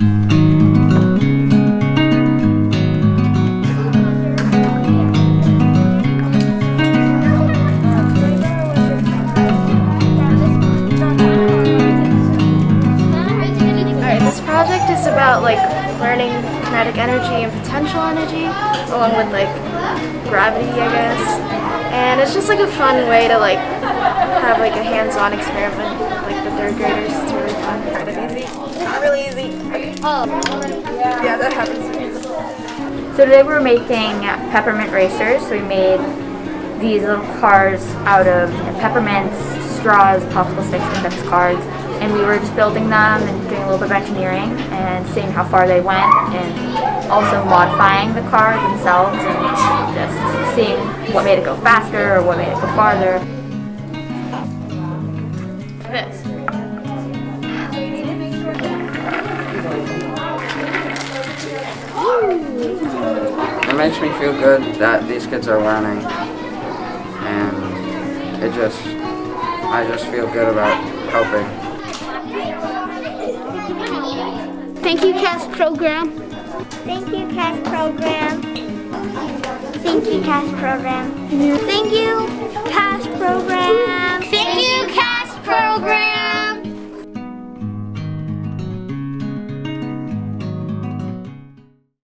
Alright, this project is about like learning kinetic energy and potential energy along with like gravity I guess. And it's just like a fun way to like have like a hands-on experiment with like the third graders. It's really fun. Of easy. Not really easy. Okay. Oh. Yeah, that happens. So today we're making peppermint racers. So we made these little cars out of peppermints, straws, popsicle sticks, and Index cards. And we were just building them and doing a little bit of engineering and seeing how far they went and also modifying the cars themselves and just seeing what made it go faster or what made it go farther. This. It makes me feel good that these kids are learning, and it just, I just feel good about helping. Thank you, CAST program. Thank you, CAST program. Thank you, CAST program.